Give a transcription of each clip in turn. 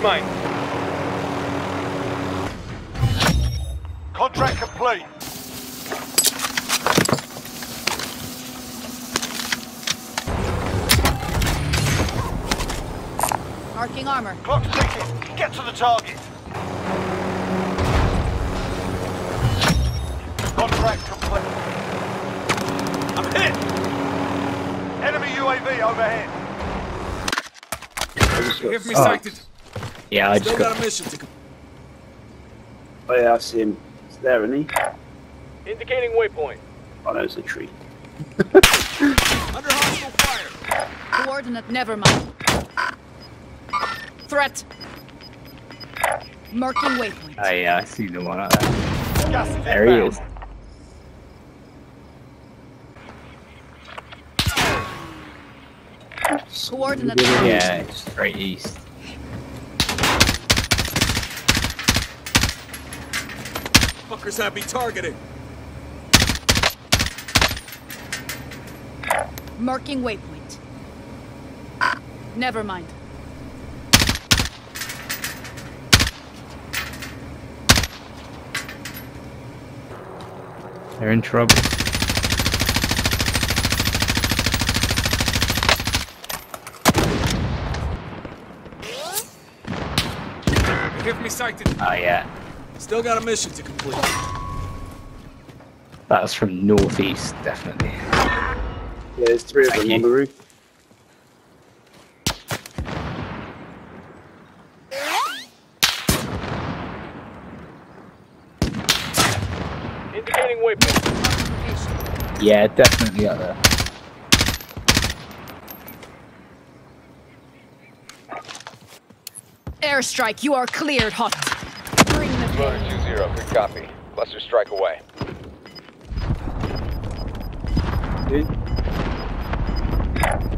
Mark mine. Contract complete. Marking armor. Clock's ticking. Get to the target. Contract complete. I'm hit! Enemy UAV overhead. I just got. Give me oh, sighted. Yeah, I just got. got a mission to oh yeah, I see him. He's there, isn't he? Indicating waypoint. Oh no, it's a tree. Under hostile fire. Coordinate, never mind. Threat. Marking waypoint. Oh yeah, I see the one out there. Gas is There he is. Coordinate. Yeah, straight east. Fuckers have me targeted. Marking waypoint. Never mind. They're in trouble. Give me sighted. Oh yeah, Still got a mission to complete. that was from northeast, definitely. Yeah, there's three of Thank them you. on the roof. Indicating waypoint. Yeah, definitely up there. Airstrike, you are cleared hot. Bring Runner 2-0, good copy. Cluster strike away. Dude,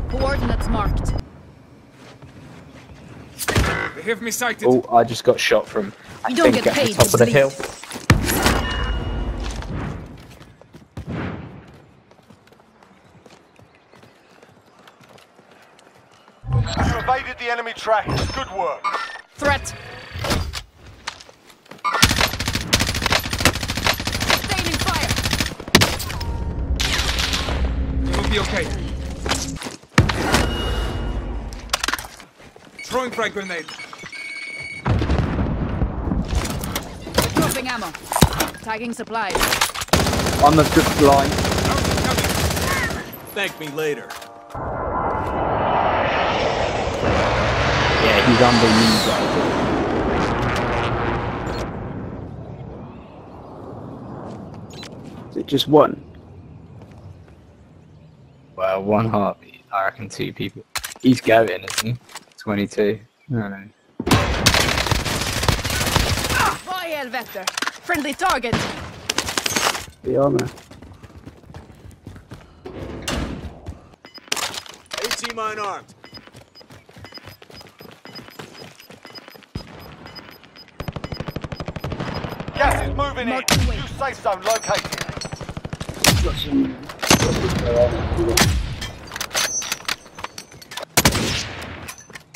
Coordinates marked. Give me sighted. Oh, I just got shot from. I You don't think get at paid the top of the hill. You evaded the enemy trackers. Good work. Threat. Be okay. Throwing frag grenade. Dropping ammo. Tagging supplies. on the good line. Bounty. Thank me later. Yeah, he's under you guys. Is it just one? Well, one heartbeat. I reckon two people. He's going, isn't he? 22. No, no. Fire vector. Friendly target. The armor. AT mine armed. Gas is moving in. Mark the way. New safe zone located. Got some.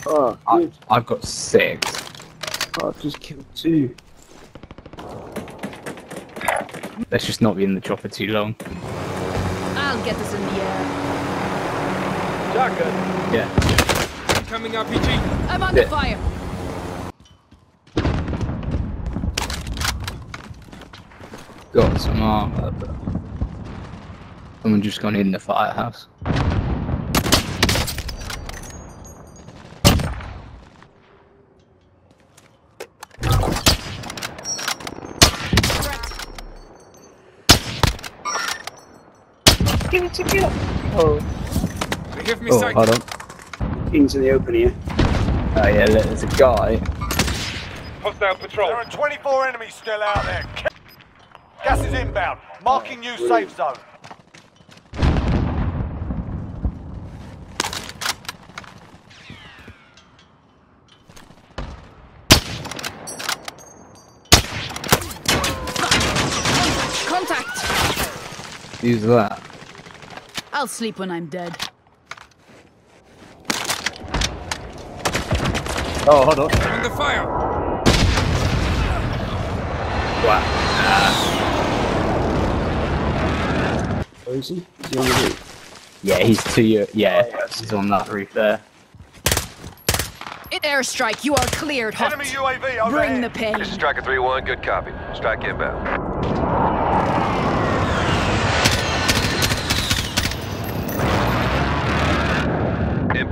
Oh, I, I've got six. Oh, I've just killed two. Let's just not be in the chopper too long. I'll get this in the air. Shotgun. Yeah. Incoming RPG. I'm under Yeah. fire. Got some armor, but someone just gone in the firehouse. Give me Oh, sighted. hold on. King's in the open here. Oh yeah, look, there's a guy. Hostile patrol. There are 24 enemies still out there. Gas is inbound. Marking new safe zone. Contact. Who's that? I'll sleep when I'm dead. Oh, hold on. Under fire. Where is he? Is he on the roof? Yeah, he's to you. Yeah, oh, he's on that roof there. In airstrike, you are cleared hot. Enemy UAV overhead. Bring the pain. This is Striker 3-1. Good copy. Strike inbound.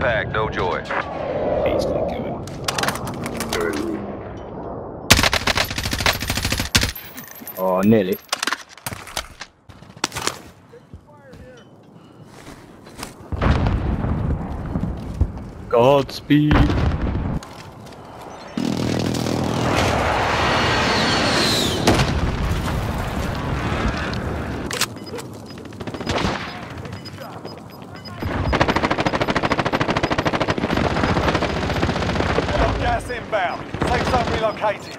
Impact, no joy. He's the- Oh, nearly. Godspeed. Inbound. Safe zone relocated.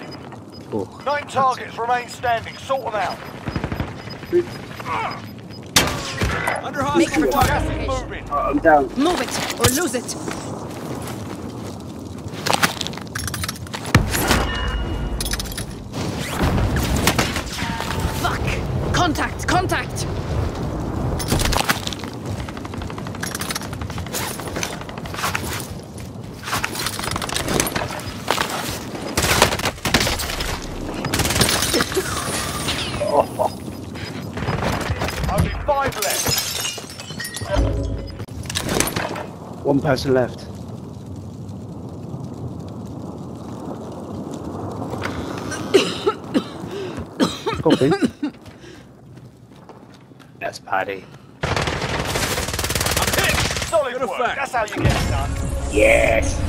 Oh, Nine targets remain standing. Sort them out. Under Make hostile for fire. Target is moving. Oh, I'm down. Move it or lose it. Fuck! Contact! Contact! Only five left. One person left. Copy. that's Paddy. Solid work. effect. That's how you get it done. Yes.